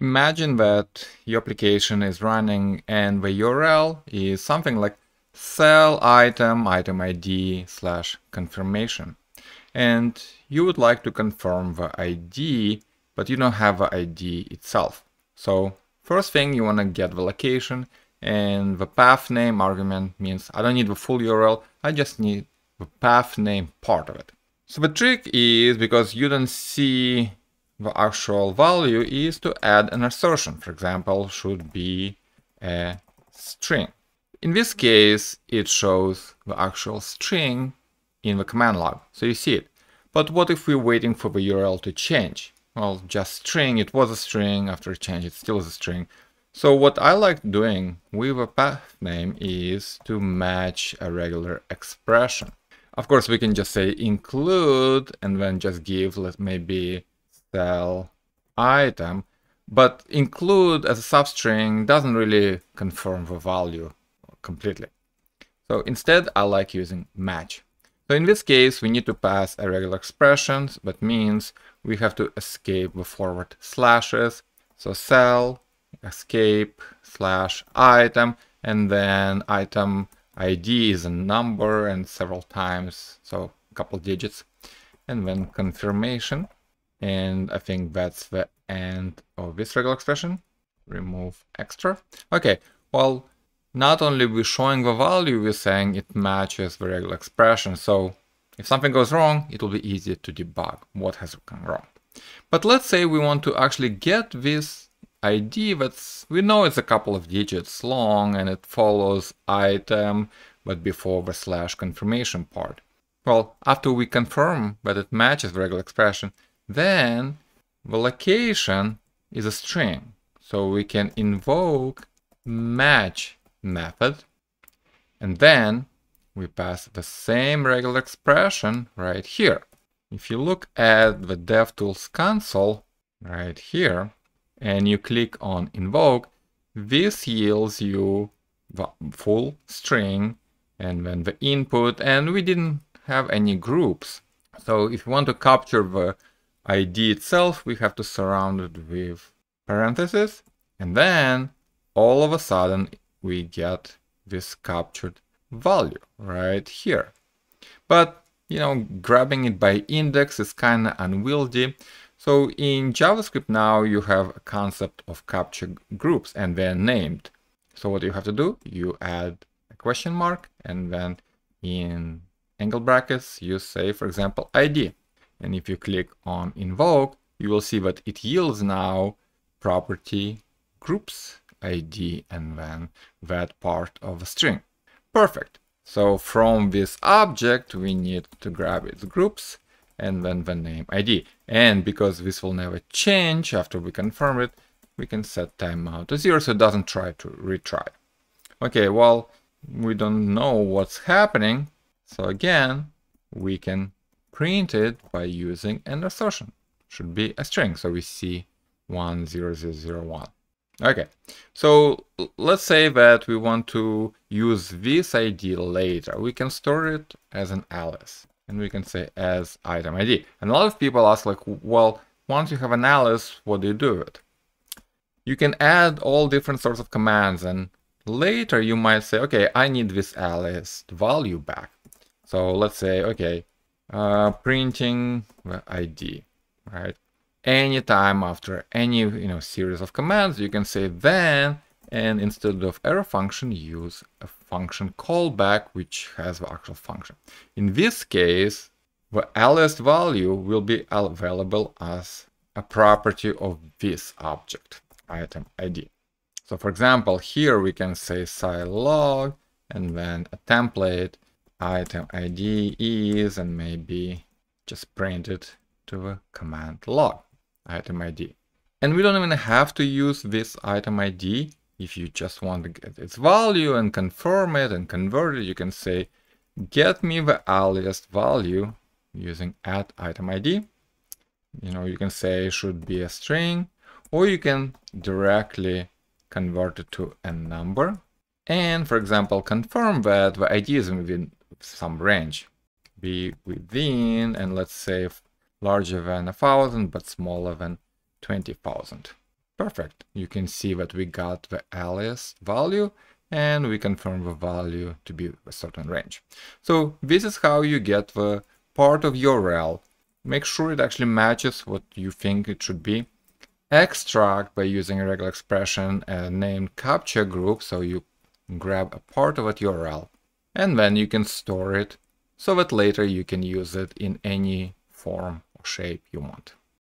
Imagine that your application is running and the URL is something like sell item item ID slash confirmation. And you would like to confirm the ID, but you don't have the ID itself. So first thing you want to get the location and the path name argument means I don't need the full URL, I just need the path name part of it. So the trick is because you don't see the actual value is to add an assertion. For example, should be a string. In this case, it shows the actual string in the command log, so you see it. But what if we're waiting for the URL to change? Well, just string, it was a string, after change it still is a string. So what I like doing with a path name is to match a regular expression. Of course, we can just say include and then just give, let maybe sell item, but include as a substring doesn't really confirm the value completely. So instead, I like using match. So in this case, we need to pass a regular expression, but means we have to escape the forward slashes. So sell, escape, slash item, and then item ID is a number and several times, so a couple digits. And then confirmation. And I think that's the end of this regular expression. Remove extra. Okay, well, not only we're showing the value, we're saying it matches the regular expression. So if something goes wrong, it will be easy to debug what has gone wrong. But let's say we want to actually get this ID that's, we know it's a couple of digits long and it follows item, but before the slash confirmation part. Well, after we confirm that it matches the regular expression, then the location is a string. So we can invoke match method and then we pass the same regular expression right here. If you look at the DevTools console right here and you click on invoke, this yields you the full string and then the input and we didn't have any groups. So if you want to capture the ID itself, we have to surround it with parentheses. And then all of a sudden we get this captured value right here. But, you know, grabbing it by index is kind of unwieldy. So in JavaScript now you have a concept of capture groups and they're named. So what you have to do, you add a question mark and then in angle brackets you say, for example, ID. And if you click on invoke, you will see that it yields now property groups ID and then that part of a string. Perfect. So from this object, we need to grab its groups and then the name ID. And because this will never change after we confirm it, we can set timeout to zero so it doesn't try to retry. Okay, well, we don't know what's happening. So again, we can print it by using an assertion. Should be a string, so we see 10001. Okay, so let's say that we want to use this ID later. We can store it as an alias, and we can say as item ID. And a lot of people ask like, well, once you have an alias, what do you do with it? You can add all different sorts of commands, and later you might say, okay, I need this alias value back. So let's say, okay, uh, printing the ID, right? Anytime after any you know series of commands, you can say then, and instead of arrow function, use a function callback which has the actual function. In this case, the alias value will be available as a property of this object, item ID. So for example, here we can say cy.log and then a template item ID is and maybe just print it to the command log item ID. And we don't even have to use this item ID. If you just want to get its value and confirm it and convert it, you can say, get me the alias value using add item ID. You know, you can say should be a string, or you can directly convert it to a number. And for example, confirm that the ID is within some range be within and let's say larger than a thousand but smaller than 20,000 Perfect. You can see that we got the alias value and we confirm the value to be a certain range. So this is how you get the part of URL. Make sure it actually matches what you think it should be. Extract by using a regular expression and named capture group. So you grab a part of that URL and then you can store it so that later you can use it in any form or shape you want.